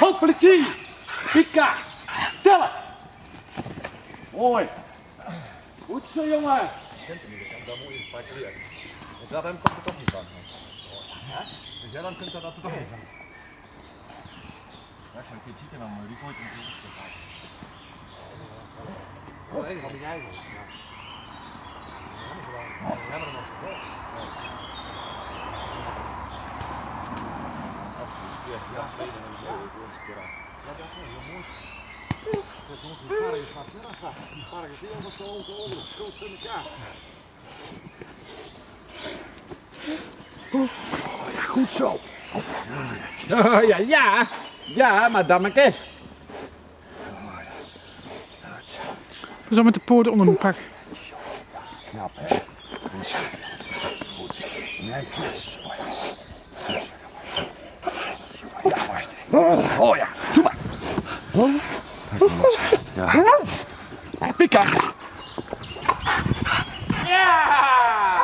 Halt politie! Pika! Tellen! Mooi! Goed zo jongen! Dan moet je vaak leren. Dus dat hem komt er toch niet van. Dus ja, dan kunt dat toch niet van. Ja, als je een keer dan die gooit hem zo Oh, die eigen. Ja. Ja, en ik wil eens een keer aan. Ja, dat is wel heel mooi. Dat is onze varken gaat vanaf. Die varken zo. Ja, goed zo. Ja, ja, ja. Ja, madameke. Zo met de poort onder een pak. Knap, hè? Goed zo. Goed vast. Oh ja, doe maar. Ja. Pika! Ja!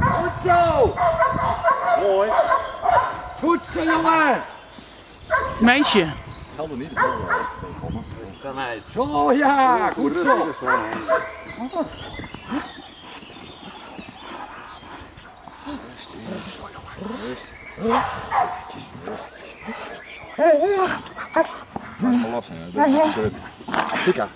Goed zo! Mooi! Goed zo jongen! Meisje. Helder niet. Zo ja, goed zo! Verlossen, hè. Dat is de- Pika.